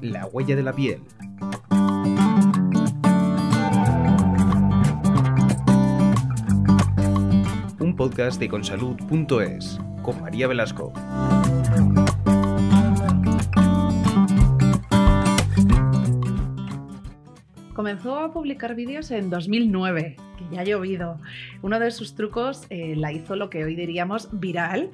La huella de la piel. Un podcast de consalud.es con María Velasco. Comenzó a publicar vídeos en 2009, que ya ha llovido. Uno de sus trucos eh, la hizo lo que hoy diríamos viral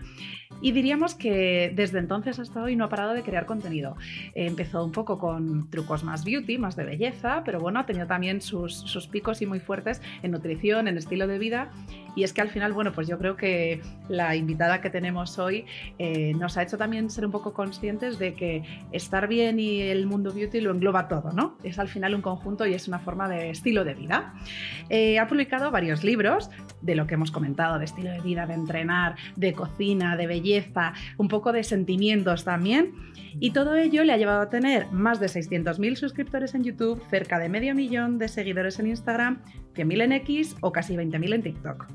y diríamos que desde entonces hasta hoy no ha parado de crear contenido. Eh, empezó un poco con trucos más beauty, más de belleza, pero bueno, ha tenido también sus, sus picos y muy fuertes en nutrición, en estilo de vida. Y es que al final, bueno, pues yo creo que la invitada que tenemos hoy eh, nos ha hecho también ser un poco conscientes de que estar bien y el mundo beauty lo engloba todo, ¿no? Es al final un conjunto y es una forma de estilo de vida. Eh, ha publicado varios libros de lo que hemos comentado, de estilo de vida, de entrenar, de cocina, de belleza, un poco de sentimientos también. Y todo ello le ha llevado a tener más de 600.000 suscriptores en YouTube, cerca de medio millón de seguidores en Instagram, 100.000 en X o casi 20.000 en TikTok.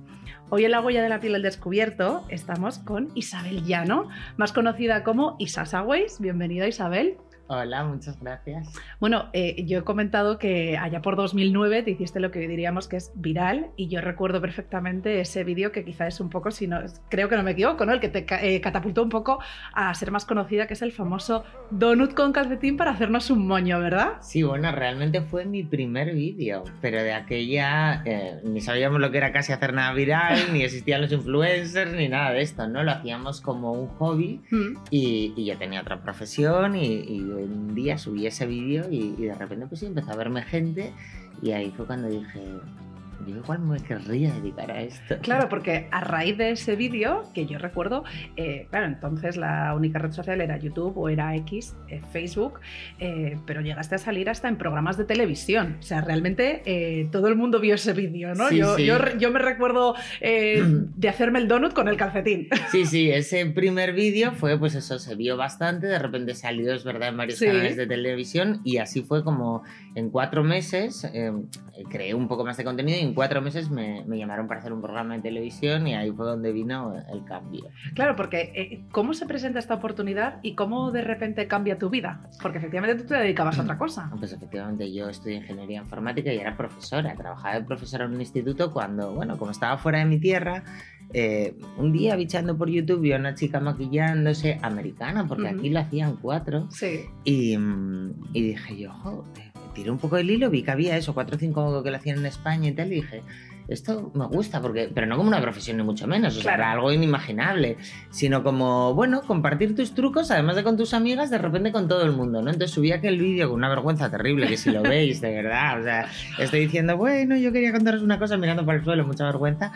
Hoy en la huella de la piel del descubierto estamos con Isabel Llano, más conocida como Isasaways. Bienvenida Isabel. Hola, muchas gracias. Bueno, eh, yo he comentado que allá por 2009 te hiciste lo que diríamos que es viral y yo recuerdo perfectamente ese vídeo que quizá es un poco, si no, creo que no me equivoco, ¿no? El que te eh, catapultó un poco a ser más conocida, que es el famoso donut con calcetín para hacernos un moño, ¿verdad? Sí, bueno, realmente fue mi primer vídeo, pero de aquella eh, ni sabíamos lo que era casi hacer nada viral, ni existían los influencers, ni nada de esto, ¿no? Lo hacíamos como un hobby Mm. y, y yo tenía otra profesión y, y un día subí ese vídeo y, de repente pues sí, empezó a verme gente y ahí fue cuando dije, yo igual me querría dedicar a esto. Claro, porque a raíz de ese vídeo, que yo recuerdo, eh, claro, entonces la única red social era YouTube o era X, eh, Facebook, eh, pero llegaste a salir hasta en programas de televisión. O sea, realmente eh, todo el mundo vio ese vídeo, ¿no? Sí, yo, sí. yo me recuerdo de hacerme el donut con el calcetín. Sí, sí, ese primer vídeo fue, pues eso, se vio bastante, de repente salió, es verdad, en varios Sí. canales de televisión y así fue como en cuatro meses creé un poco más de contenido y en cuatro meses me, me llamaron para hacer un programa de televisión y ahí fue donde vino el cambio. Claro, porque eh, ¿cómo se presenta esta oportunidad y cómo de repente cambia tu vida? Porque efectivamente tú te dedicabas a otra cosa. Pues efectivamente yo estudié ingeniería informática y era profesora, trabajaba de profesora en un instituto cuando, bueno, como estaba fuera de mi tierra, eh, un día bichando por YouTube vi a una chica maquillándose americana, porque aquí lo hacían cuatro. Sí. Y, mm, y dije yo, jo, eh, tiré un poco el hilo, vi que había eso, cuatro o cinco que lo hacían en España y tal, y dije, esto me gusta, porque, pero no como una profesión ni mucho menos, o sea, Claro. era algo inimaginable, sino como, bueno, compartir tus trucos, además de con tus amigas, de repente con todo el mundo, ¿no? Entonces subí aquel vídeo con una vergüenza terrible, que si lo veis, de verdad, o sea, estoy diciendo, bueno, yo quería contaros una cosa mirando para el suelo, mucha vergüenza,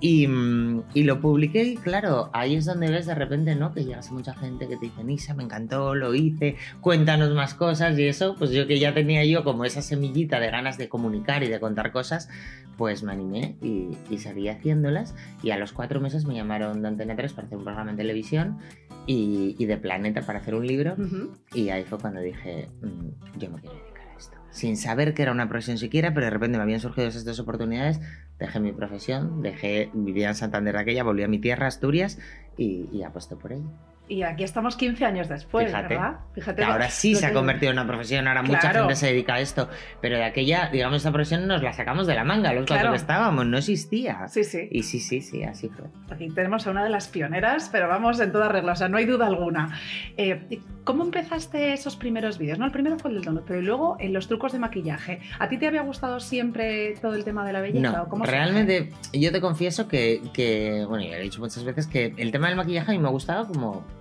y, mm, y lo publiqué y claro, ahí es donde ves de repente, ¿no? Que llegase mucha gente que te dice, Nisa, me encantó, lo hice, cuéntanos más cosas y eso, pues yo que ya tenía yo como esa semillita de ganas de comunicar y de contar cosas, pues me animé y, y seguí haciéndolas y a los cuatro meses me llamaron de Antena 3 para hacer un programa en televisión y, y de Planeta para hacer un libro Ujú. y ahí fue cuando dije, "Mm, yo me quiero a esto. Sin saber que era una profesión siquiera, pero de repente me habían surgido esas dos oportunidades, dejé mi profesión, dejé, vivía en Santander de aquella, volví a mi tierra, Asturias, y, y aposté por ello. Y aquí estamos 15 años después, Fíjate. ¿verdad? Fíjate. Ahora sí lo se ha convertido en una profesión, ahora mucha Claro. gente se dedica a esto, pero de aquella, digamos, esta profesión nos la sacamos de la manga, los cuatro Claro. que estábamos, no existía. Sí, sí. Y sí, sí, sí, así fue. Aquí tenemos a una de las pioneras, pero vamos en toda regla, o sea, no hay duda alguna. Eh, ¿Cómo empezaste esos primeros vídeos? No, el primero fue el del donut, pero luego en los trucos de maquillaje. ¿A ti te había gustado siempre todo el tema de la belleza? No, o cómo surge? realmente yo te confieso que, que, bueno, ya he dicho muchas veces que el tema del maquillaje a mí me gustaba como normal,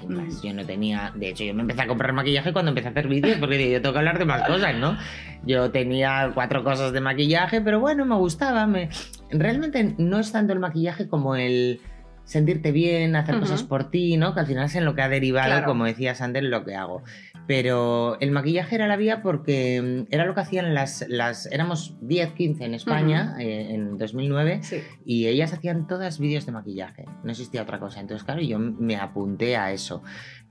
sin Mm. más. Yo no tenía, de hecho yo me empecé a comprar maquillaje cuando empecé a hacer vídeos porque yo tengo que hablar de más cosas, ¿no? Yo tenía cuatro cosas de maquillaje, pero bueno, me gustaba, me... realmente no es tanto el maquillaje como el sentirte bien, hacer cosas por ti, ¿no? Que al final es en lo que ha derivado, Claro. como decías antes, lo que hago. Pero el maquillaje era la vía porque mm, era lo que hacían las... las éramos 10, 15 en España eh, en 2009 Sí. y ellas hacían todas vídeos de maquillaje. No existía otra cosa. Entonces, claro, yo me apunté a eso.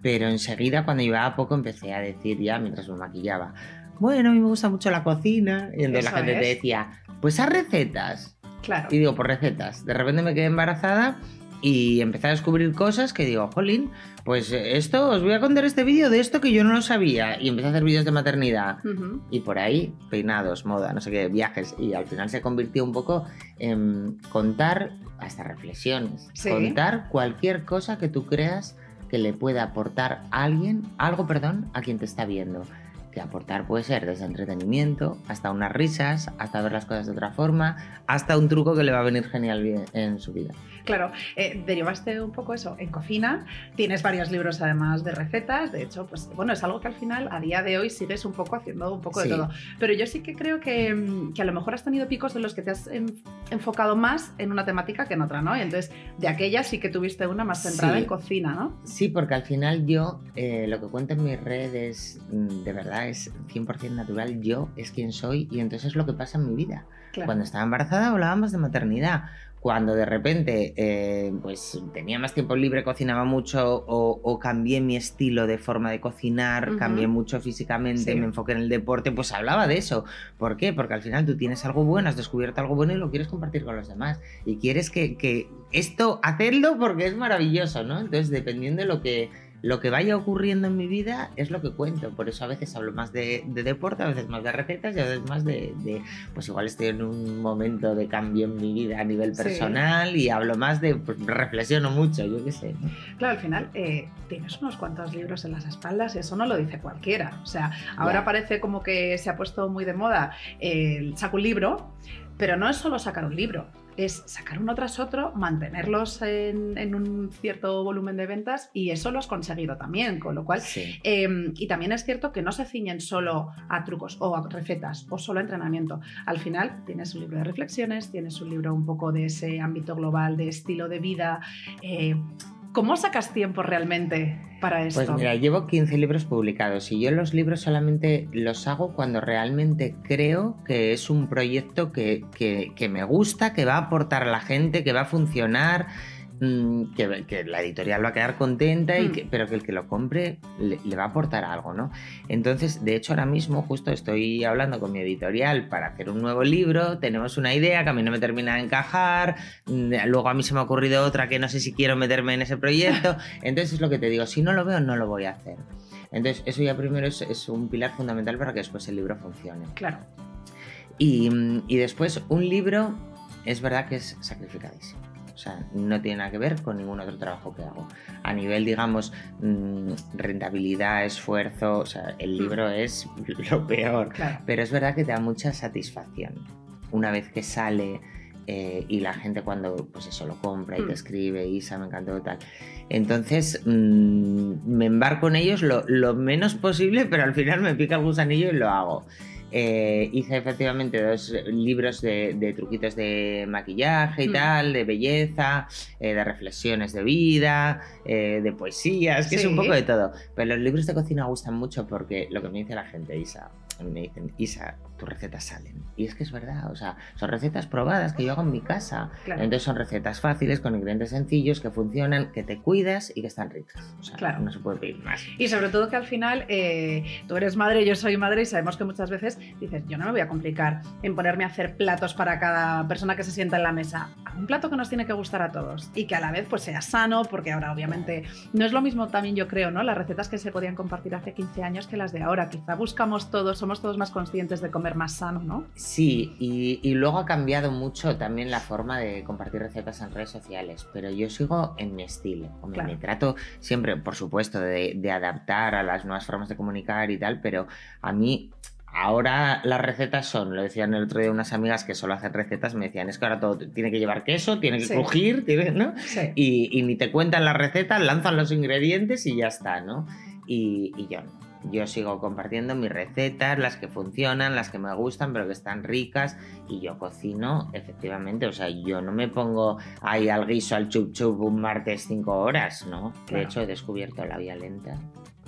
Pero enseguida, cuando llevaba poco, empecé a decir ya, mientras me maquillaba, bueno, a mí me gusta mucho la cocina. Y entonces Eso la gente te es. decía, pues haz recetas. Claro. Y digo, por recetas. De repente me quedé embarazada y empecé a descubrir cosas que digo, jolín, pues esto, os voy a contar este vídeo de esto que yo no lo sabía. Y empecé a hacer vídeos de maternidad. Y por ahí, peinados, moda, no sé qué, viajes. Y al final se convirtió un poco en contar hasta reflexiones. Sí. Contar cualquier cosa que tú creas que le pueda aportar a alguien, algo, perdón, a quien te está viendo. Que aportar puede ser desde entretenimiento, hasta unas risas, hasta ver las cosas de otra forma, hasta un truco que le va a venir genial en su vida. Claro, eh, derivaste un poco eso en cocina, tienes varios libros además de recetas, de hecho, pues bueno, es algo que al final a día de hoy sigues un poco haciendo un poco Sí. de todo. Pero yo sí que creo que, mm, que a lo mejor has tenido picos en los que te has en- enfocado más en una temática que en otra, ¿no? Y entonces, de aquella sí que tuviste una más centrada Sí. en cocina, ¿no? Sí, porque al final yo, eh, lo que cuento en mis redes, mm, de verdad es 100% natural. Yo es quien soy y entonces es lo que pasa en mi vida. Claro. Cuando estaba embarazada hablábamos de maternidad. Cuando de repente eh, pues tenía más tiempo libre, cocinaba mucho o, o cambié mi estilo de forma de cocinar, cambié mucho físicamente, Sí. me enfoqué en el deporte, pues hablaba de eso. ¿Por qué? Porque al final tú tienes algo bueno, has descubierto algo bueno y lo quieres compartir con los demás. Y quieres que, que esto, hacerlo porque es maravilloso, ¿no? Entonces, dependiendo de lo que, lo que vaya ocurriendo en mi vida, es lo que cuento. Por eso a veces hablo más de, de deporte, a veces más de recetas y a veces más de, de, pues igual estoy en un momento de cambio en mi vida a nivel Sí. personal y hablo más de, pues reflexiono mucho, yo qué sé. ¿no? Claro, al final eh, tienes unos cuantos libros en las espaldas y eso no lo dice cualquiera. O sea, ahora Ya. parece como que se ha puesto muy de moda el saco un libro, pero no es solo sacar un libro, es sacar uno tras otro, mantenerlos en, en un cierto volumen de ventas y eso lo has conseguido también, con lo cual... Sí. eh, y también es cierto que no se ciñen solo a trucos o a recetas o solo a entrenamiento. Al final tienes un libro de reflexiones, tienes un libro un poco de ese ámbito global de estilo de vida. eh, ¿Cómo sacas tiempo realmente para esto? Pues mira, llevo 15 libros publicados y yo los libros solamente los hago cuando realmente creo que es un proyecto que, que- que me gusta, que va a aportar a la gente, que va a funcionar, mm, que, que la editorial va a quedar contenta, y Mm. que- pero que el que lo compre le, le va a aportar algo, ¿no? Entonces, de hecho, ahora mismo justo estoy hablando con mi editorial para hacer un nuevo libro, tenemos una idea que a mí no me termina de encajar, mm, luego a mí se me ha ocurrido otra que no sé si quiero meterme en ese proyecto, entonces es lo que te digo, si no lo veo, no lo voy a hacer. Entonces, eso ya primero es, es un pilar fundamental para que después el libro funcione. Claro, Y, y después, un libro es verdad que es sacrificadísimo. O sea, no tiene nada que ver con ningún otro trabajo que hago. A nivel, digamos, mm, rentabilidad, esfuerzo, o sea, el Mm. libro es lo peor. claro. Pero es verdad que te da mucha satisfacción. Una vez que sale eh, y la gente cuando pues eso lo compra y Mm. te escribe, Isa, me encantó tal. Entonces mm, me embarco en ellos lo, lo menos posible, pero al final me pica el gusanillo y lo hago. Eh, hice efectivamente dos libros de, de truquitos de maquillaje y Mm. tal, de belleza, eh, de reflexiones de vida, eh, de poesías, que es un poco de todo. Pero los libros de cocina gustan mucho porque lo que me dice la gente, Isa, me dicen, Isa, tus recetas salen. Y es que es verdad, o sea, son recetas probadas que yo hago en mi casa. Claro. Entonces son recetas fáciles, con ingredientes sencillos, que funcionan, que te cuidas y que están ricas. O sea, Claro. no se puede pedir más. Y sobre todo que al final eh, tú eres madre, yo soy madre y sabemos que muchas veces dices, yo no me voy a complicar en ponerme a hacer platos para cada persona que se sienta en la mesa. Un plato que nos tiene que gustar a todos y que a la vez pues sea sano, porque ahora obviamente no es lo mismo también yo creo, ¿no? Las recetas que se podían compartir hace 15 años que las de ahora. Quizá buscamos todos, somos todos más conscientes de comer más sano, ¿no? Sí, y, y luego ha cambiado mucho también la forma de compartir recetas en redes sociales, pero yo sigo en mi estilo. Claro. Me trato siempre, por supuesto, de, de adaptar a las nuevas formas de comunicar y tal, pero a mí ahora las recetas son, lo decían el otro día unas amigas que solo hacen recetas, me decían, es que ahora todo tiene que llevar queso, tiene que Sí. crujir, tiene, ¿no? Sí. y, y ni te cuentan las recetas, lanzan los ingredientes y ya está, ¿no? Y, y yo no. Yo sigo compartiendo mis recetas, las que funcionan, las que me gustan, pero que están ricas. Y yo cocino, efectivamente. O sea, yo no me pongo ahí al guiso, al chup chup un martes cinco horas, ¿no? Claro. De hecho, he descubierto la vía lenta.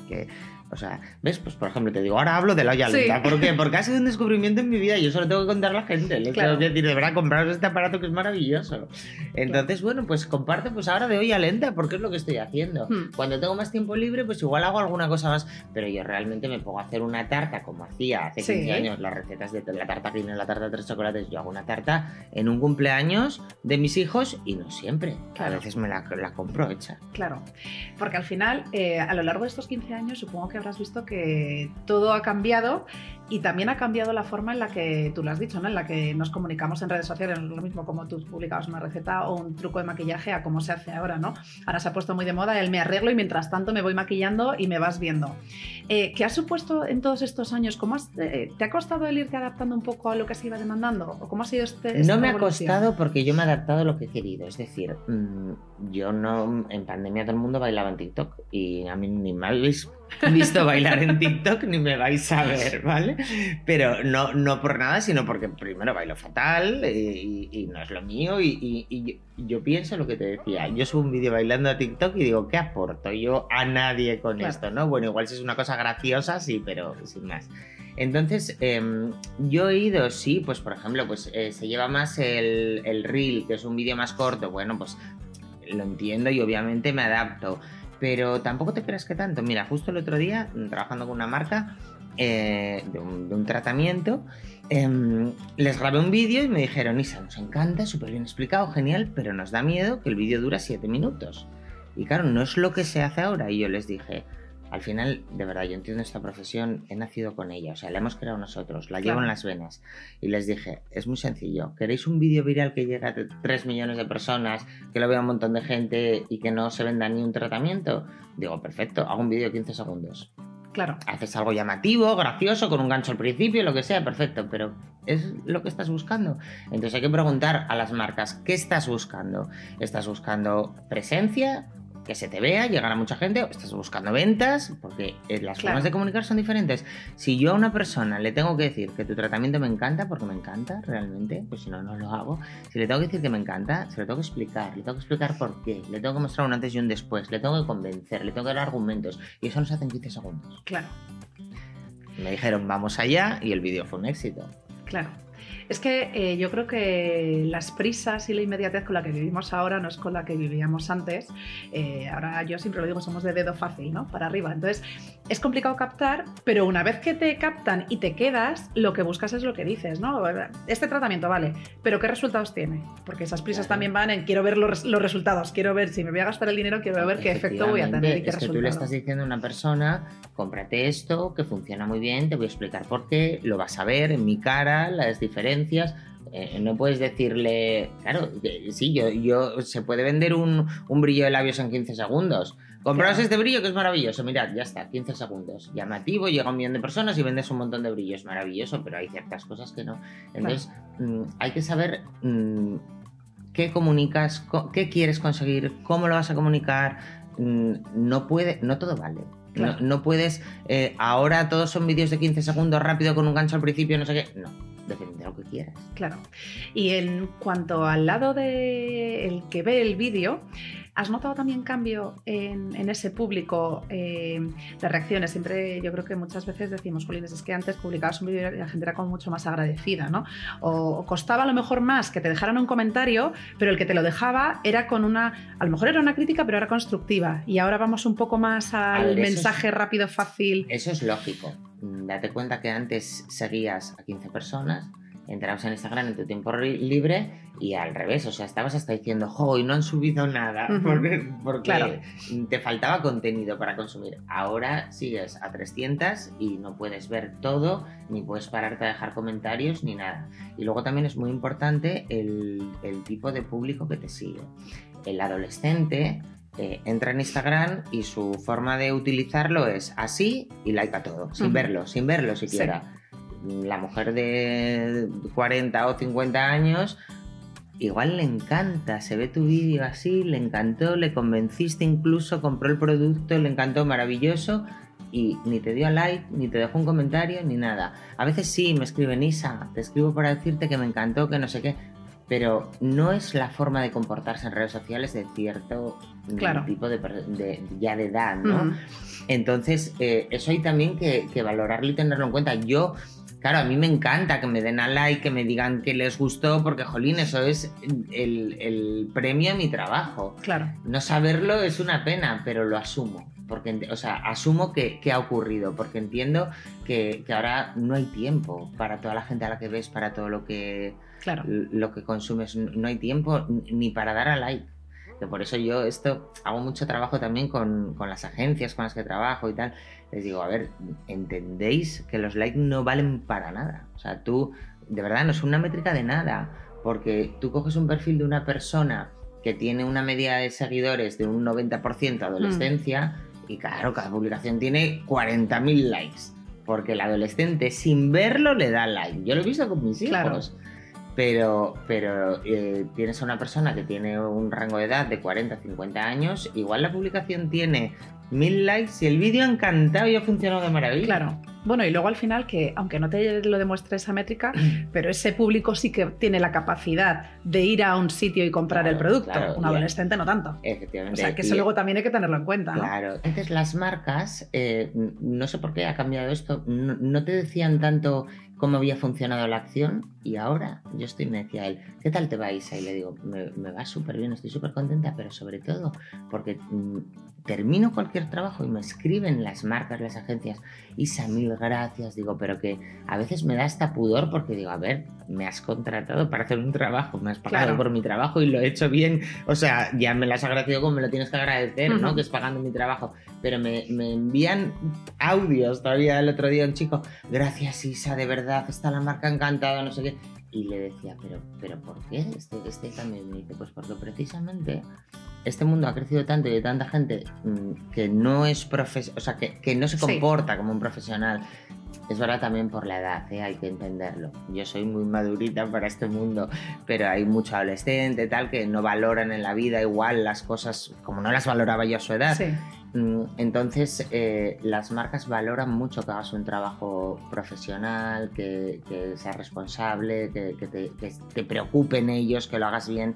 Que O sea, ¿ves? Pues por ejemplo, te digo, ahora hablo de la olla Sí. lenta. ¿Por qué? Porque ha sido un descubrimiento en mi vida y yo solo tengo que contar a la gente. Les Claro. tengo que decir, de verdad, compraros este aparato que es maravilloso. Entonces, bueno, pues comparto pues ahora de olla lenta porque es lo que estoy haciendo. Hmm. Cuando tengo más tiempo libre, pues igual hago alguna cosa más. Pero yo realmente me pongo a hacer una tarta como hacía hace Sí. 15 años, las recetas de la tarta fina, la tarta de tres chocolates. Yo hago una tarta en un cumpleaños de mis hijos y no siempre. Claro. A veces me la, la compro hecha. Claro, porque al final, eh, a lo largo de estos 15 años, supongo que habrás visto que todo ha cambiado y también ha cambiado la forma en la que tú lo has dicho, ¿no? En la que nos comunicamos en redes sociales, lo mismo como tú publicabas una receta o un truco de maquillaje a cómo se hace ahora, ¿no? Ahora se ha puesto muy de moda el me arreglo y mientras tanto me voy maquillando y me vas viendo. Eh, ¿Qué has supuesto en todos estos años? ¿Cómo has- eh, ¿Te ha costado el irte adaptando un poco a lo que se iba demandando? ¿O cómo ha sido este... No me ha costado porque yo me he adaptado a lo que he querido. Es decir, mm, yo no. En pandemia todo el mundo bailaba en TikTok y a mí ni me habéis visto bailar en TikTok ni me vais a ver, ¿vale? Pero no, no por nada, sino porque primero bailo fatal eh, y, y no es lo mío. Y, yo, yo pienso lo que te decía. Yo subo un vídeo bailando a TikTok y digo, ¿qué aporto yo a nadie con Claro. esto, no? Bueno, igual si es una cosa graciosa, sí, pero sin más. Entonces, em, yo he ido, sí, pues por ejemplo, pues eh, se lleva más el, el reel, que es un vídeo más corto, bueno, pues lo entiendo y obviamente me adapto, pero tampoco te creas que tanto. Mira, justo el otro día, mm, trabajando con una marca eh, de, un, de un tratamiento, em, les grabé un vídeo y me dijeron, Isa, nos encanta, súper bien explicado, genial, pero nos da miedo que el vídeo dura 7 minutos. Y claro, no es lo que se hace ahora. Y yo les dije, al final, de verdad, yo entiendo esta profesión, he nacido con ella, o sea, la hemos creado nosotros, la llevo Claro. en las venas. Y les dije, es muy sencillo, ¿queréis un vídeo viral que llegue a 3 millones de personas, que lo vea un montón de gente y que no se venda ni un tratamiento? Digo, perfecto, hago un vídeo de 15 segundos. Claro, Haces algo llamativo, gracioso, con un gancho al principio, lo que sea, perfecto, pero es lo que estás buscando. Entonces hay que preguntar a las marcas, ¿qué estás buscando? ¿Estás buscando presencia? Que se te vea, llegar a mucha gente, estás buscando ventas, porque eh, las Claro. formas de comunicar son diferentes. Si yo a una persona le tengo que decir que tu tratamiento me encanta, porque me encanta realmente, pues si no, no lo hago. Si le tengo que decir que me encanta, se lo tengo que explicar, le tengo que explicar por qué, le tengo que mostrar un antes y un después, le tengo que convencer, le tengo que dar argumentos, y eso no se hace en 15 segundos. claro. Me dijeron, vamos allá, y el vídeo fue un éxito. Claro. Es que eh, yo creo que las prisas y la inmediatez con la que vivimos ahora no es con la que vivíamos antes. Eh, ahora yo siempre lo digo, somos de dedo fácil, ¿no? Para arriba. Entonces es complicado captar, pero una vez que te captan y te quedas, lo que buscas es lo que dices, ¿no? Este tratamiento, vale, pero ¿qué resultados tiene? Porque esas prisas Claro. también van en quiero ver los, los resultados, quiero ver si me voy a gastar el dinero, quiero ver qué efecto voy a tener y qué es que tú resultado. le estás diciendo a una persona, cómprate esto, que funciona muy bien, te voy a explicar por qué, lo vas a ver en mi cara, las diferencias. Eh, no puedes decirle, claro, que sí, yo, yo se puede vender un, un brillo de labios en 15 segundos. Compraos Claro. este brillo que es maravilloso, mirad, ya está, 15 segundos. Llamativo, llega un millón de personas y vendes un montón de brillos, maravilloso, pero hay ciertas cosas que no. Entonces, mm, hay que saber mm, qué comunicas, co- qué quieres conseguir, cómo lo vas a comunicar. Mm, No puede, no todo vale. Claro. No, no puedes, eh, ahora todos son vídeos de 15 segundos rápido con un gancho al principio, no sé qué. No, depende de lo que quieras. Claro. Y en cuanto al lado del que ve el vídeo, ¿has notado también cambio en, en ese público eh, de reacciones? Siempre yo creo que muchas veces decimos, Jolines, es que antes publicabas un vídeo y la gente era como mucho más agradecida, ¿no? O, o costaba a lo mejor más que te dejaran un comentario, pero el que te lo dejaba era con una, a lo mejor era una crítica, pero era constructiva. Y ahora vamos un poco más al ver, eso es- mensaje rápido, fácil. Eso es lógico. Date cuenta que antes seguías a 15 personas, entrabas en Instagram en tu tiempo libre y al revés, o sea, estabas hasta diciendo, ¡Joy, no han subido nada! Porque, porque Claro. te faltaba contenido para consumir. Ahora sigues a 300 y no puedes ver todo, ni puedes pararte a dejar comentarios, ni nada. Y luego también es muy importante el, el tipo de público que te sigue. El adolescente eh, entra en Instagram y su forma de utilizarlo es así y like a todo, sin verlo, sin verlo siquiera. La mujer de 40 o 50 años igual le encanta, se ve tu vídeo así, le encantó, le convenciste incluso, compró el producto, le encantó, maravilloso. Y ni te dio a like, ni te dejó un comentario, ni nada. A veces sí, me escriben Isa, te escribo para decirte que me encantó, que no sé qué. pero no es la forma de comportarse en redes sociales de cierto Claro. tipo de, de- ya de edad, ¿no? Mm. Entonces, eh, eso hay también que, que valorarlo y tenerlo en cuenta. Yo, claro, a mí me encanta que me den a like, que me digan que les gustó, porque, jolín, eso es el, el premio a mi trabajo. Claro. No saberlo es una pena, pero lo asumo. Porque, o sea, asumo que, que ha ocurrido, porque entiendo que, que ahora no hay tiempo para toda la gente a la que ves, para todo lo que, Claro. lo que consumes. No hay tiempo ni para dar a like. Que por eso yo esto hago mucho trabajo también con, con las agencias con las que trabajo y tal. Les digo, a ver, entendéis que los likes no valen para nada. O sea, tú, de verdad, no es una métrica de nada. Porque tú coges un perfil de una persona que tiene una media de seguidores de un 90% adolescencia y claro, cada publicación tiene 40.000 likes. Porque el adolescente sin verlo le da like. Yo lo he visto con mis hijos. Claro. Pero, pero eh, tienes a una persona que tiene un rango de edad de 40, 50 años, igual la publicación tiene mil likes y el vídeo ha encantado y ha funcionado de maravilla. Claro. Bueno, y luego al final que, aunque no te lo demuestre esa métrica, pero ese público sí que tiene la capacidad de ir a un sitio y comprar Claro, el producto. claro, un adolescente no tanto. O Efectivamente. sea, que Y- eso luego también hay que tenerlo en cuenta, ¿no? Claro. Antes las marcas, eh, no sé por qué ha cambiado esto, no, no te decían tanto cómo había funcionado la acción y ahora yo estoy, me decía él, ¿qué tal te va Isa? Y le digo, me, me va súper bien, estoy súper contenta, pero sobre todo porque mm, termino cualquier trabajo y me escriben las marcas, las agencias, Isa, mil gracias, digo, pero que a veces me da hasta pudor porque digo, a ver, me has contratado para hacer un trabajo, me has pagado Claro. por mi trabajo y lo he hecho bien, o sea, ya me lo has agradecido como me lo tienes que agradecer, ¿no? Que es pagando mi trabajo, pero me, me envían audios todavía el otro día un chico, gracias Isa, de verdad, está la marca encantada, no sé qué. Y le decía, pero, pero ¿por qué este, este cambio? Y me dice, pues porque precisamente este mundo ha crecido tanto y hay tanta gente mm, que no es profes o sea, que, que no se Sí. comporta como un profesional. Es verdad también por la edad, ¿eh? hay que entenderlo. Yo soy muy madurita para este mundo, pero hay mucho adolescente tal que no valoran en la vida igual las cosas como no las valoraba yo a su edad. Sí. Mm, Entonces, eh, las marcas valoran mucho que hagas un trabajo profesional, que, que seas responsable, que, que te, que te preocupen ellos, que lo hagas bien.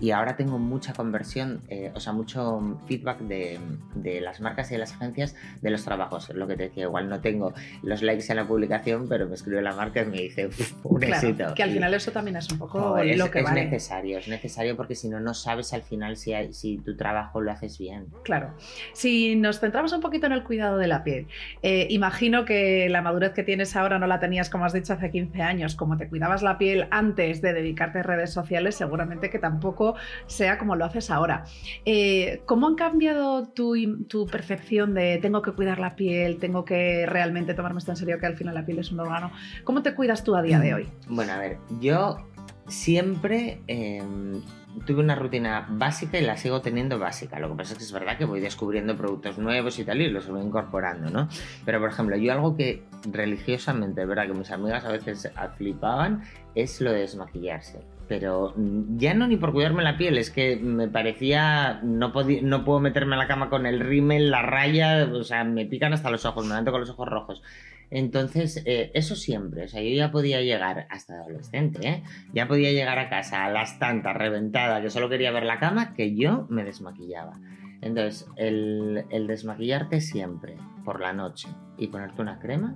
Y ahora tengo mucha conversión, eh, o sea, mucho feedback de, de las marcas y de las agencias de los trabajos. Lo que te decía, igual no tengo los likes en la publicación, pero me escribe la marca y me dice, "Uf, un Claro, éxito. que al Y- final eso también es un poco Joder, es, lo que es vale. necesario, es necesario porque si no, no sabes al final si, hay- si tu trabajo lo haces bien. Claro. Si nos centramos un poquito en el cuidado de la piel, eh, imagino que la madurez que tienes ahora no la tenías, como has dicho, hace 15 años. Como te cuidabas la piel antes de dedicarte a redes sociales, seguramente que tampoco sea como lo haces ahora. Eh, ¿Cómo han cambiado tu, tu percepción de tengo que cuidar la piel, tengo que realmente tomarme esto en serio, que al final la piel es un órgano? ¿Cómo te cuidas tú a día de hoy? Bueno, a ver, yo siempre eh, tuve una rutina básica y la sigo teniendo básica. Lo que pasa es que es verdad que voy descubriendo productos nuevos y tal y los voy incorporando, ¿no? Pero, por ejemplo, yo algo que religiosamente, de verdad, que mis amigas a veces flipaban, es lo de desmaquillarse. Pero mm, ya no ni por cuidarme la piel, es que me parecía, no, no puedo meterme a la cama con el rímel, la raya, o sea, me pican hasta los ojos, me levanto con los ojos rojos. Entonces, eh, eso siempre, o sea, yo ya podía llegar hasta adolescente, ¿eh? ya podía llegar a casa a las tantas reventada que solo quería ver la cama, que yo me desmaquillaba. Entonces, el, el desmaquillarte siempre por la noche y ponerte una crema,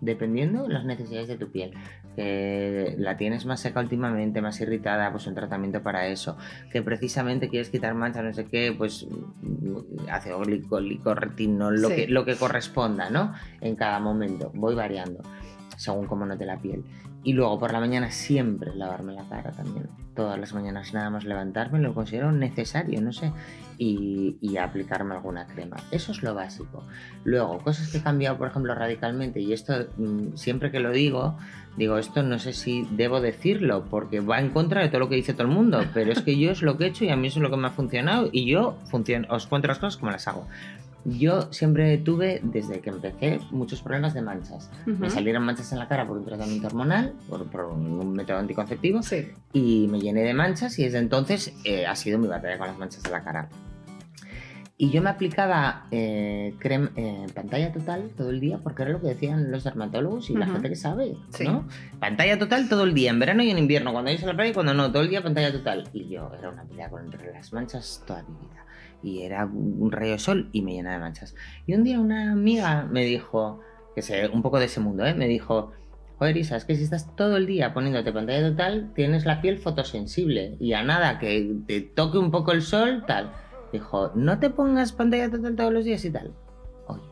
dependiendo de las necesidades de tu piel. Que la tienes más seca últimamente, más irritada, pues un tratamiento para eso. Que precisamente quieres quitar manchas, no sé qué, pues mm, ácido glicólico, retinol, lo, Sí. que, lo que corresponda, ¿no? En cada momento. Voy variando según cómo note la piel. Y luego por la mañana siempre lavarme la cara también. Todas las mañanas nada más levantarme lo considero necesario, no sé. Y, aplicarme alguna crema. Eso es lo básico. Luego, cosas que he cambiado, por ejemplo, radicalmente. Y esto mm, siempre que lo digo, digo, esto no sé si debo decirlo, porque va en contra de todo lo que dice todo el mundo. Pero es que yo es lo que he hecho y a mí es lo que me ha funcionado. Y yo funciono, os cuento las cosas como las hago. Yo siempre tuve, desde que empecé, muchos problemas de manchas. Me salieron manchas en la cara por un tratamiento hormonal, por, por un método anticonceptivo, Sí. y me llené de manchas y desde entonces eh, ha sido mi batalla con las manchas de la cara. Y yo me aplicaba eh, crem- eh, pantalla total todo el día porque era lo que decían los dermatólogos y la Ujú. gente que sabe, Sí. ¿no? Pantalla total todo el día, en verano y en invierno, cuando vais a la playa y cuando no, todo el día pantalla total. Y yo era una pelea contra las manchas toda mi vida. Y era un rayo de sol y me llenaba de manchas. Y un día una amiga me dijo, que sé, un poco de ese mundo, ¿eh? Me dijo, joder Isa, es que si estás todo el día poniéndote pantalla total, tienes la piel fotosensible y a nada que te toque un poco el sol, tal. Dijo, no te pongas pantalla total todos los días y tal. Oye,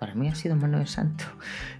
para mí ha sido mano de santo.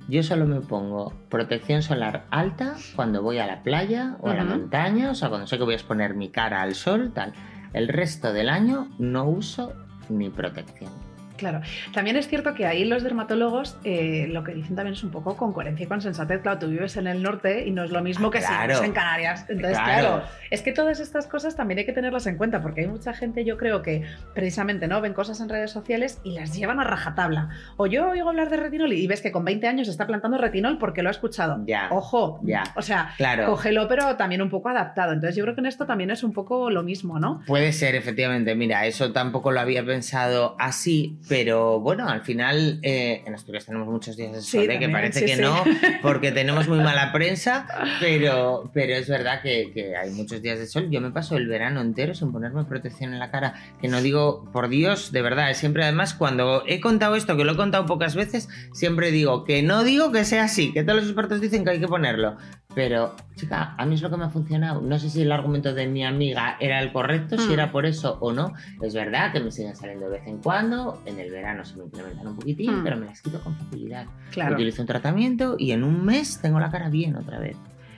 Yo solo me pongo protección solar alta cuando voy a la playa o a la montaña, o sea, cuando sé que voy a exponer mi cara al sol, tal. El resto del año no uso ni protección. Claro, también es cierto que ahí los dermatólogos eh, lo que dicen también es un poco con coherencia y con sensatez. Claro, tú vives en el norte y no es lo mismo que si vives en Canarias. Entonces, Claro. claro. es que todas estas cosas también hay que tenerlas en cuenta porque hay mucha gente, yo creo que precisamente no ven cosas en redes sociales y las llevan a rajatabla. O yo oigo hablar de retinol y ves que con 20 años está plantando retinol porque lo ha escuchado. Ya. Ojo, Ya. o sea, Claro. cógelo, pero también un poco adaptado. Entonces, yo creo que en esto también es un poco lo mismo, ¿no? Puede ser, efectivamente. Mira, eso tampoco lo había pensado así, pero bueno, al final eh, en Asturias tenemos muchos días de Sí, sol, ¿eh? que parece sí, que sí. no, porque tenemos muy mala prensa, pero, pero es verdad que, que hay muchos días de sol. Yo me paso el verano entero sin ponerme protección en la cara, que no digo, por Dios, de verdad, siempre además cuando he contado esto, que lo he contado pocas veces, siempre digo que no digo que sea así, que todos los expertos dicen que hay que ponerlo. Pero, chica, a mí es lo que me ha funcionado. No sé si el argumento de mi amiga era el correcto, si Mm. era por eso o no. Es verdad que me siguen saliendo de vez en cuando. En el verano se me implementan un poquitín, Mm. pero me las quito con facilidad. Claro. Utilizo un tratamiento y en un mes tengo la cara bien otra vez.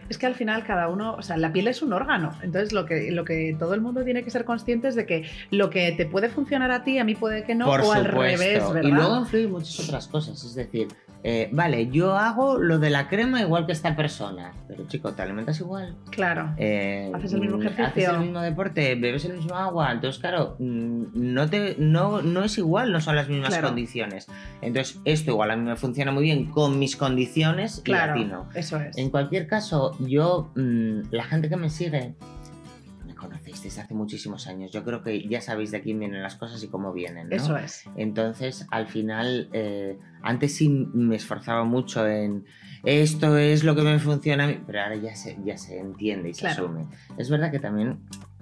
Es que al final cada uno, o sea, la piel es un órgano. Entonces lo que, lo que todo el mundo tiene que ser consciente es de que lo que te puede funcionar a ti, a mí puede que no, por o al supuesto. revés, ¿verdad? y luego influyen muchas otras cosas. Es decir, eh, vale, yo hago lo de la crema igual que esta persona. Pero chico, te alimentas igual. Claro. Eh, Haces el mismo mm, ejercicio. Haces el mismo deporte, bebes el mismo agua. Entonces, claro, mm, no, te, no, no es igual, no son las mismas Claro. condiciones. Entonces, esto igual a mí me funciona muy bien con mis condiciones y a Claro, ti no. eso es. En cualquier caso, yo, mm, la gente que me sigue, desde hace muchísimos años. Yo creo que ya sabéis de quién vienen las cosas y cómo vienen. ¿no? Eso es. Entonces, al final, eh, antes sí me esforzaba mucho en esto es lo que me funciona a mí, pero ahora ya se, ya se entiende y se Claro. asume. Es verdad que también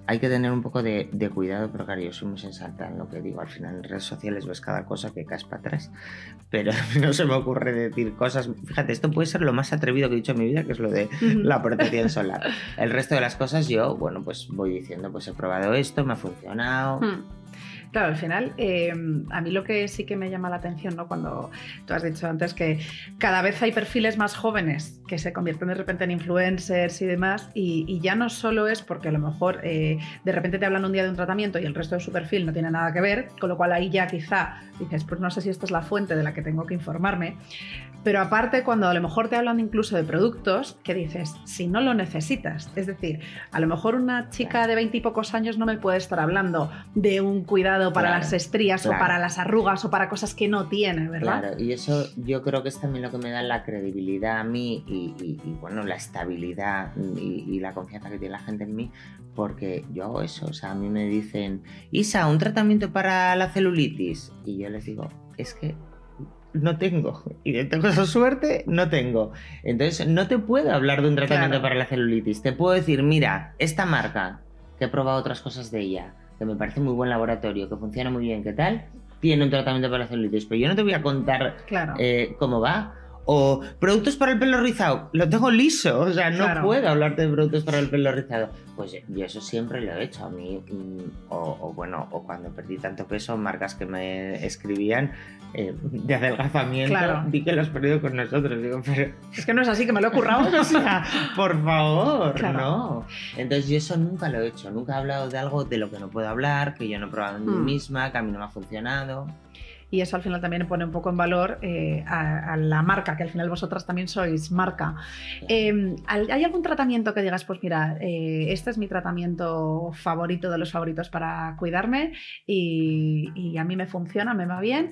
hay que tener un poco de, de cuidado, pero claro, yo soy muy sensata en lo que digo. Al final, en redes sociales ves cada cosa que caes para atrás, pero no se me ocurre decir cosas. Fíjate, esto puede ser lo más atrevido que he dicho en mi vida, que es lo de la protección solar. El resto de las cosas yo, bueno, pues voy diciendo, pues he probado esto, me ha funcionado. Hmm. Claro, al final, eh, a mí lo que sí que me llama la atención, ¿no? Cuando tú has dicho antes que cada vez hay perfiles más jóvenes que se convierten de repente en influencers y demás, y, y ya no solo es porque a lo mejor eh, de repente te hablan un día de un tratamiento y el resto de su perfil no tiene nada que ver, con lo cual ahí ya quizá dices, pues no sé si esta es la fuente de la que tengo que informarme, pero aparte cuando a lo mejor te hablan incluso de productos que dices, si no lo necesitas, es decir, a lo mejor una chica de veintipocos años no me puede estar hablando de un cuidado para Claro, las estrías claro. o para las arrugas o para cosas que no tiene, ¿verdad? Claro, y eso yo creo que es también lo que me da la credibilidad a mí y, y- y, bueno, la estabilidad y, y la confianza que tiene la gente en mí, porque yo hago eso. O sea, a mí me dicen, Isa, un tratamiento para la celulitis. Y yo les digo, es que no tengo. Y tengo esa suerte, no tengo. Entonces, no te puedo hablar de un tratamiento Claro. para la celulitis. Te puedo decir, mira, esta marca, que he probado otras cosas de ella, que me parece muy buen laboratorio, que funciona muy bien, ¿qué tal? Tiene un tratamiento para la celulitis, pero yo no te voy a contar Claro. eh, cómo va. O productos para el pelo rizado, lo tengo liso, o sea, no Claro. puedo hablarte de productos para el pelo rizado. Pues yo eso siempre lo he hecho a mí, mm, o, o bueno, o cuando perdí tanto peso, marcas que me escribían eh, de adelgazamiento, Claro. di que lo has perdido con nosotros. Digo, pero, Es que no es así que me lo he currado. o sea, por favor, Claro. no. Entonces yo eso nunca lo he hecho, nunca he hablado de algo de lo que no puedo hablar, que yo no he probado en mí Hmm. misma, que a mí no me ha funcionado. Y eso al final también pone un poco en valor eh, a, la marca, que al final vosotras también sois marca. Eh, ¿Hay algún tratamiento que digas, pues mira, eh, este es mi tratamiento favorito de los favoritos para cuidarme y, y a mí me funciona, me va bien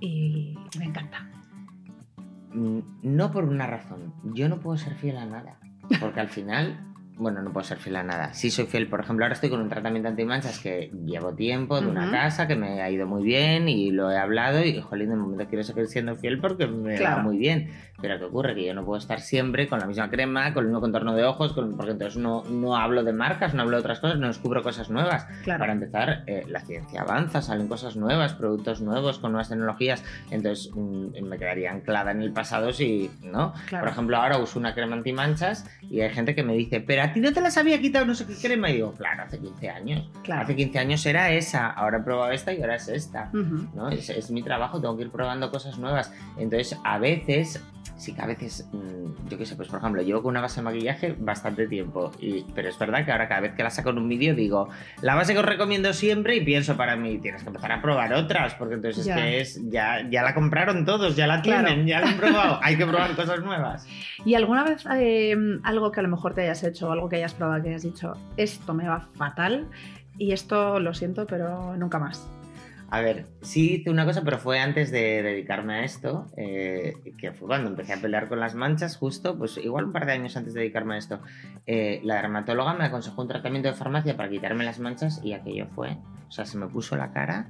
y me encanta? Mm, No por una razón. Yo no puedo ser fiel a nada. Porque al final bueno, no puedo ser fiel a nada. Sí soy fiel, por ejemplo, ahora estoy con un tratamiento antimanchas que llevo tiempo, de una Ujú. casa, que me ha ido muy bien y lo he hablado y, jolín, de momento quiero seguir siendo fiel porque me Claro. va muy bien. Pero ¿qué ocurre? Que yo no puedo estar siempre con la misma crema, con el mismo contorno de ojos, con- porque entonces no, no hablo de marcas, no hablo de otras cosas, no descubro cosas nuevas. Claro. Para empezar, eh, la ciencia avanza, salen cosas nuevas, productos nuevos con nuevas tecnologías, entonces mm, me quedaría anclada en el pasado si, ¿no? Claro. Por ejemplo, ahora uso una crema antimanchas y hay gente que me dice, pero a ti no te las había quitado no sé qué crema. Y digo, claro, hace 15 años. Claro. Hace 15 años era esa, ahora he probado esta y ahora es esta. ¿no? Es, es mi trabajo, tengo que ir probando cosas nuevas. Entonces, a veces, sí que a veces, mm, yo qué sé, pues por ejemplo, llevo con una base de maquillaje bastante tiempo, y, pero es verdad que ahora cada vez que la saco en un vídeo digo, la base que os recomiendo siempre y pienso para mí, tienes que empezar a probar otras, porque entonces Ya. es que es, ya, ya la compraron todos, ya la Claro. tienen, ya la han probado, hay que probar cosas nuevas. ¿Y alguna vez eh, algo que a lo mejor te hayas hecho, algo que hayas probado, que hayas dicho, esto me va fatal y esto lo siento, pero nunca más? A ver, sí hice una cosa, pero fue antes de dedicarme a esto, eh, que fue cuando empecé a pelear con las manchas, justo, pues igual un par de años antes de dedicarme a esto. Eh, la dermatóloga me aconsejó un tratamiento de farmacia para quitarme las manchas y aquello fue, o sea, se me puso la cara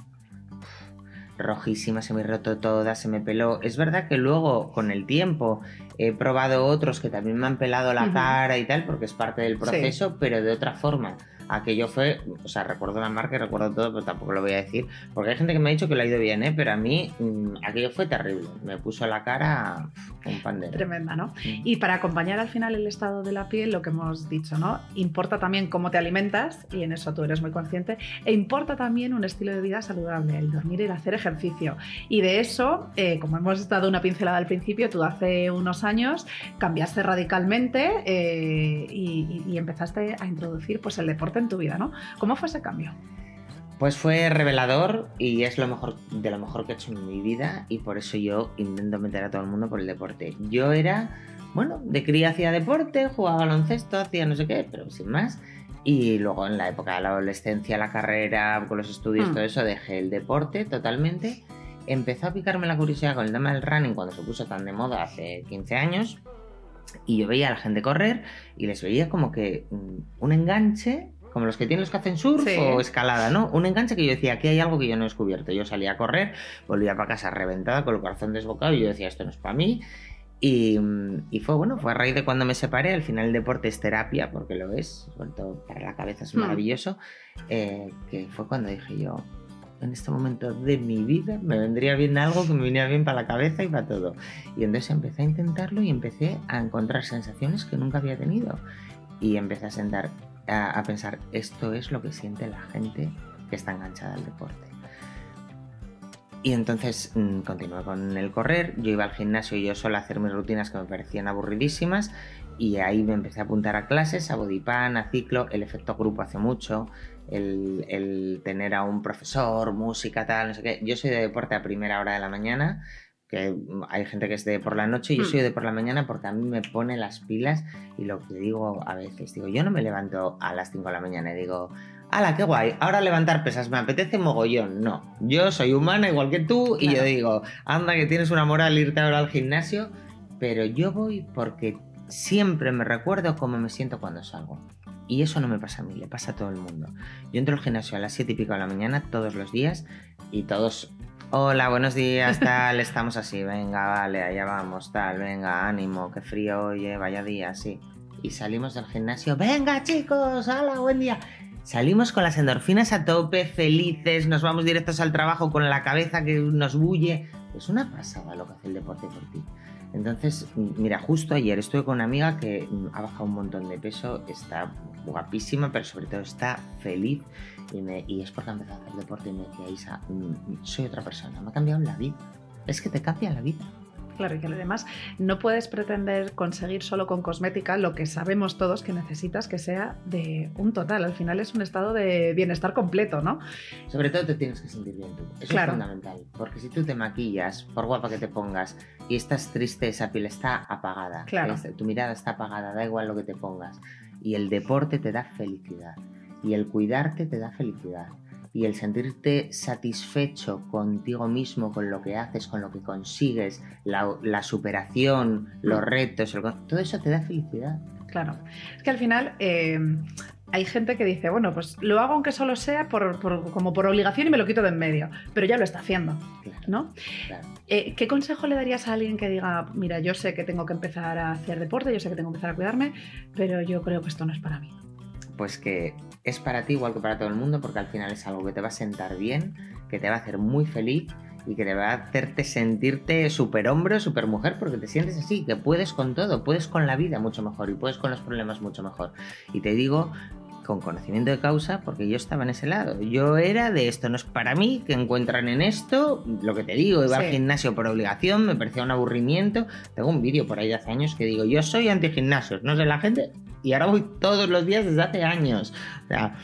rojísima, se me rotó toda, se me peló. Es verdad que luego, con el tiempo, he probado otros que también me han pelado la cara y tal, porque es parte del proceso, pero de otra forma. Aquello fue, o sea, recuerdo la marca y recuerdo todo, pero tampoco lo voy a decir, porque hay gente que me ha dicho que le ha ido bien, ¿eh? pero a mí mm, aquello fue terrible. Me puso la cara un pandero. Tremenda, ¿no? Mm. Y para acompañar al final el estado de la piel, lo que hemos dicho, ¿no? Importa también cómo te alimentas, y en eso tú eres muy consciente, e importa también un estilo de vida saludable, el dormir y el hacer ejercicio. Y de eso, eh, como hemos dado una pincelada al principio, tú hace unos años cambiaste radicalmente eh, y, y- y empezaste a introducir pues, el deporte en tu vida, ¿no? ¿Cómo fue ese cambio? Pues fue revelador y es lo mejor de lo mejor que he hecho en mi vida y por eso yo intento meter a todo el mundo por el deporte. Yo era, bueno, de cría hacía deporte, jugaba baloncesto, hacía no sé qué, pero sin más. Y luego en la época de la adolescencia, la carrera, con los estudios, Mm. todo eso, dejé el deporte totalmente. Empezó a picarme la curiosidad con el tema del running cuando se puso tan de moda hace 15 años. Y yo veía a la gente correr y les veía como que mm, un enganche, como los que tienen los que hacen surf Sí. o escalada, ¿no? Un enganche que yo decía, aquí hay algo que yo no he descubierto. Yo salía a correr, volvía para casa reventada con el corazón desbocado y yo decía, esto no es para mí. Y, y fue bueno, fue a raíz de cuando me separé. Al final el deporte es terapia, porque lo es, sobre todo para la cabeza es Hmm. maravilloso. eh, que fue cuando dije yo, en este momento de mi vida me vendría bien algo que me viniera bien para la cabeza y para todo. Y entonces empecé a intentarlo y empecé a encontrar sensaciones que nunca había tenido. Y empecé a sentar, a, pensar, esto es lo que siente la gente que está enganchada al deporte. Y entonces mm, continué con el correr, yo iba al gimnasio yo solo a hacer mis rutinas que me parecían aburridísimas y ahí me empecé a apuntar a clases, a bodypan, a ciclo, el efecto grupo hace mucho, el, el tener a un profesor, música, tal, no sé qué. Yo soy de deporte a primera hora de la mañana, que hay gente que es de por la noche, y yo Hmm. soy de por la mañana porque a mí me pone las pilas y lo que digo a veces, digo, yo no me levanto a las 5 de la mañana y digo, ¡Hala, qué guay! Ahora levantar pesas, me apetece mogollón. No, yo soy humana igual que tú y yo digo, anda que tienes una moral irte ahora al gimnasio, pero yo voy porque siempre me recuerdo cómo me siento cuando salgo. Y eso no me pasa a mí, le pasa a todo el mundo. Yo entro al gimnasio a las 7 y pico de la mañana todos los días y todos, hola, buenos días, tal, estamos así, venga, vale, allá vamos, tal, venga, ánimo, qué frío, oye, vaya día, sí. Y salimos del gimnasio, venga chicos, hola, buen día. Salimos con las endorfinas a tope, felices, nos vamos directos al trabajo con la cabeza que nos bulle. Es una pasada lo que hace el deporte por ti. Entonces, mira, justo ayer estuve con una amiga que ha bajado un montón de peso, está guapísima, pero sobre todo está feliz. Y, me- y es porque empezado a hacer deporte y me decía, Isa, mm, soy otra persona, me ha cambiado la vida. Es que te cambia la vida. Claro, y que además no puedes pretender conseguir solo con cosmética lo que sabemos todos que necesitas que sea de un total. Al final es un estado de bienestar completo, ¿no? Sobre todo te tienes que sentir bien tú. Eso Claro. es fundamental. Porque si tú te maquillas, por guapa que te pongas, y estás triste, esa piel está apagada. Claro. es- tu mirada está apagada, da igual lo que te pongas. Y el deporte te da felicidad. Y el cuidarte te da felicidad. Y el sentirte satisfecho contigo mismo, con lo que haces, con lo que consigues, la, la superación, los retos, el todo eso te da felicidad. Claro. Es que al final eh, hay gente que dice, bueno, pues lo hago aunque solo sea por, por- como por obligación y me lo quito de en medio, pero ya lo está haciendo, Claro, ¿no? claro. Eh, ¿Qué consejo le darías a alguien que diga, mira, yo sé que tengo que empezar a hacer deporte, yo sé que tengo que empezar a cuidarme, pero yo creo que esto no es para mí? Pues que es para ti igual que para todo el mundo, porque al final es algo que te va a sentar bien, que te va a hacer muy feliz y que te va a hacerte sentirte super hombre super mujer, porque te sientes así, que puedes con todo, puedes con la vida mucho mejor y puedes con los problemas mucho mejor. Y te digo con conocimiento de causa, porque yo estaba en ese lado. Yo era de esto no es para mí, que encuentran en esto, lo que te digo, iba Sí. al gimnasio por obligación, me parecía un aburrimiento. Tengo un vídeo por ahí de hace años que digo, yo soy anti-gimnasios, no sé la gente, y ahora voy todos los días desde hace años. O sea,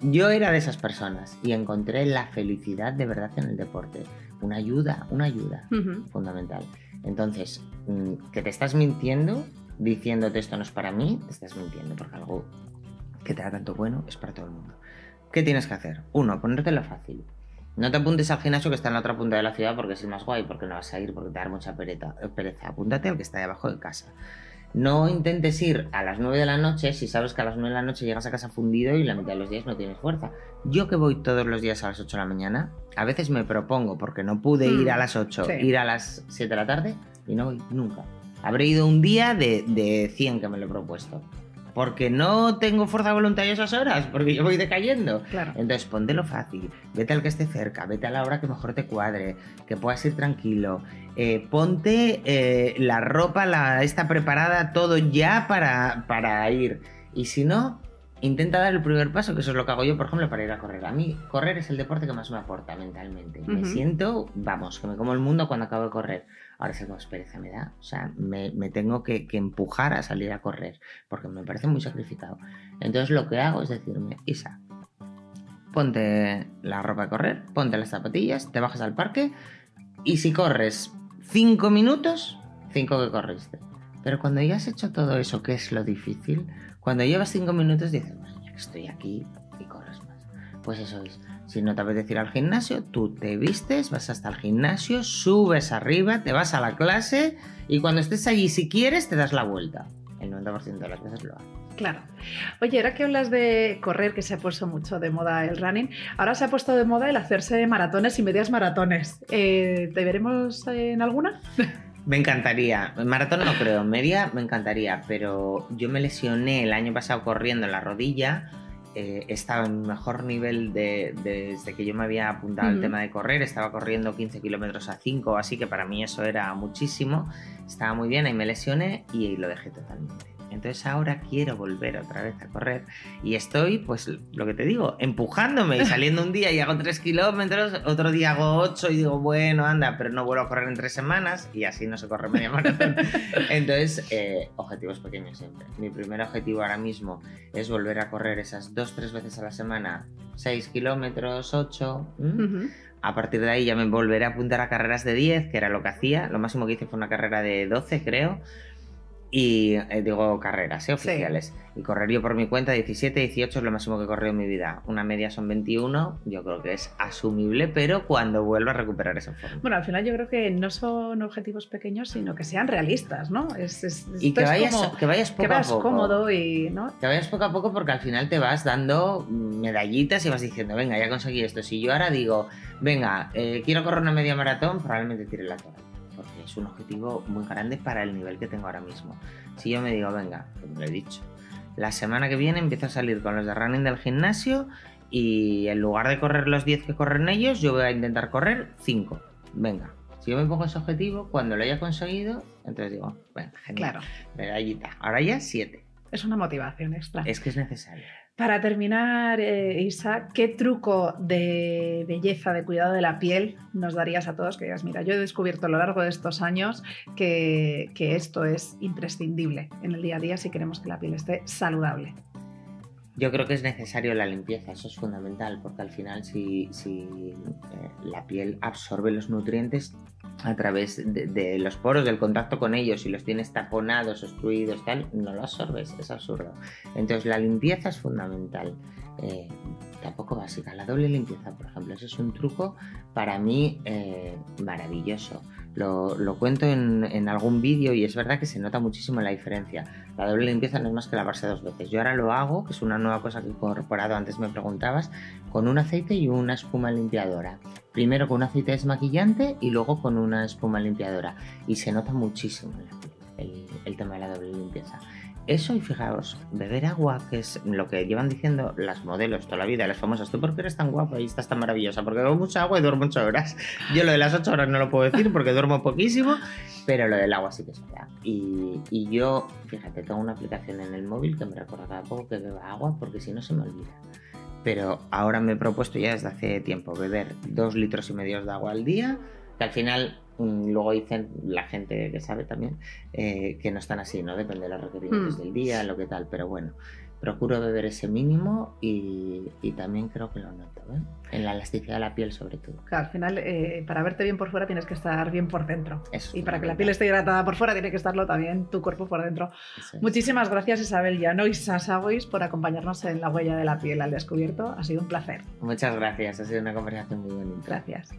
yo era de esas personas y encontré la felicidad de verdad en el deporte. Una ayuda, una ayuda fundamental. Entonces, mm, que te estás mintiendo diciéndote esto no es para mí, te estás mintiendo porque algo que te da tanto bueno es para todo el mundo. ¿Qué tienes que hacer? Uno, ponértelo fácil. No te apuntes al gimnasio que está en la otra punta de la ciudad porque es el más guay, porque no vas a ir, porque te da mucha pereza. pereza. Apúntate al que está debajo de casa. No intentes ir a las 9 de la noche si sabes que a las 9 de la noche llegas a casa fundido y la mitad de los días no tienes fuerza. Yo que voy todos los días a las 8 de la mañana, a veces me propongo, porque no pude Mm, ir a las 8, sí. ir a las 7 de la tarde y no voy nunca. Habré ido un día de, de 100 que me lo he propuesto. Porque no tengo fuerza de voluntad a esas horas, porque yo voy decayendo. Claro. Entonces, póntelo fácil, vete al que esté cerca, vete a la hora que mejor te cuadre, que puedas ir tranquilo. Eh, ponte eh, la ropa, la, está preparada, todo ya para, para ir. Y si no, intenta dar el primer paso, que eso es lo que hago yo, por ejemplo, para ir a correr. A mí, correr es el deporte que más me aporta mentalmente. Me siento, vamos, que me como el mundo cuando acabo de correr. Ahora sé más pereza me da. O sea, me, tengo que, empujar a salir a correr, porque me parece muy sacrificado. Entonces lo que hago es decirme, Isa, ponte la ropa de correr, ponte las zapatillas, te bajas al parque y si corres 5 minutos, 5 que corriste. Pero cuando ya has hecho todo eso, que es lo difícil, cuando llevas 5 minutos dices, "Bueno, ya que estoy aquí y corres más. Pues eso es. Si no te apetece ir al gimnasio, tú te vistes, vas hasta el gimnasio, subes arriba, te vas a la clase y cuando estés allí, si quieres, te das la vuelta. El 90% de las veces lo hago. Claro. Oye, ahora que hablas de correr, que se ha puesto mucho de moda el running, ahora se ha puesto de moda el hacerse maratones y medias maratones. Eh, ¿Te veremos en alguna? Me encantaría. Maratón no creo, media me encantaría, pero yo me lesioné el año pasado corriendo en la rodilla. Eh, estaba en mejor nivel de- de- desde que yo me había apuntado al Ujú. tema de correr. Estaba corriendo 15 kilómetros a 5, así que para mí eso era muchísimo. Estaba muy bien, ahí me lesioné y lo dejé totalmente. Entonces ahora quiero volver otra vez a correr y estoy, pues lo que te digo, empujándome y saliendo un día y hago 3 kilómetros, otro día hago 8 y digo, bueno, anda, pero no vuelvo a correr en 3 semanas y así no se corre media maratón. Entonces, eh, objetivos pequeños siempre. Mi primer objetivo ahora mismo es volver a correr esas 2-3 veces a la semana, 6 kilómetros, 8. Ujú. A partir de ahí ya me volveré a apuntar a carreras de 10, que era lo que hacía. Lo máximo que hice fue una carrera de 12, creo. Y eh, digo carreras, ¿eh? oficiales. Y correr yo por mi cuenta 17, 18 es lo máximo que he corrido en mi vida. Una media son 21, yo creo que es asumible, pero cuando vuelva a recuperar esa forma. Bueno, al final yo creo que no son objetivos pequeños, sino que sean realistas, ¿no? Es, es- Y que vayas, como que vayas poco que vayas a poco. cómodo y, ¿no? Que vayas poco a poco porque al final te vas dando medallitas y vas diciendo, venga, ya conseguí esto. Si yo ahora digo, venga, eh, quiero correr una media maratón, probablemente tire la toalla. Es un objetivo muy grande para el nivel que tengo ahora mismo. Si yo me digo, venga, como lo he dicho, la semana que viene empiezo a salir con los de running del gimnasio y en lugar de correr los 10 que corren ellos, yo voy a intentar correr 5. Venga. Si yo me pongo ese objetivo, cuando lo haya conseguido, entonces digo, venga, genial. Claro, Medallita. Ahora ya 7. es una motivación extra. Es que es necesario. Para terminar, eh, Isa, ¿qué truco de belleza, de cuidado de la piel nos darías a todos? Que digas, mira, yo he descubierto a lo largo de estos años que, que esto es imprescindible en el día a día si queremos que la piel esté saludable. Yo creo que es necesario la limpieza, eso es fundamental, porque al final si, si eh, la piel absorbe los nutrientes a través de, los poros, del contacto con ellos, y los tienes taponados, obstruidos, tal, no lo absorbes, es absurdo. Entonces la limpieza es fundamental. Eh, tampoco básica, la doble limpieza, por ejemplo, ese es un truco para mí eh, maravilloso. Lo, cuento en, algún vídeo y es verdad que se nota muchísimo la diferencia. La doble limpieza no es más que lavarse dos veces. Yo ahora lo hago, que es una nueva cosa que he incorporado, antes me preguntabas, con un aceite y una espuma limpiadora. Primero con un aceite desmaquillante y luego con una espuma limpiadora. Y se nota muchísimo el tema de la doble limpieza. Eso y fijaos, beber agua, que es lo que llevan diciendo las modelos toda la vida, las famosas, tú por qué eres tan guapa y estás tan maravillosa, porque bebo mucha agua y duermo ocho horas. Yo lo de las ocho horas no lo puedo decir porque duermo poquísimo, pero lo del agua sí que es verdad. Y, yo, fíjate, tengo una aplicación en el móvil que me recuerda cada poco que beba agua porque si no se me olvida. Pero ahora me he propuesto ya desde hace tiempo beber dos litros y medio de agua al día, que al final luego dicen la gente que sabe también eh, que no están así, ¿no? Depende de los requerimientos Mm. del día, lo que tal, pero bueno, procuro beber ese mínimo y, y también creo que lo noto, ¿eh? En la elasticidad de la piel sobre todo. Claro, al final, eh, para verte bien por fuera tienes que estar bien por dentro. Eso Y para que la piel esté hidratada por fuera, tiene que estarlo también tu cuerpo por dentro. Es. Muchísimas gracias Isabel Llano y Sasagois por acompañarnos en la huella de la piel al descubierto. Ha sido un placer. Muchas gracias, ha sido una conversación muy bonita. Gracias.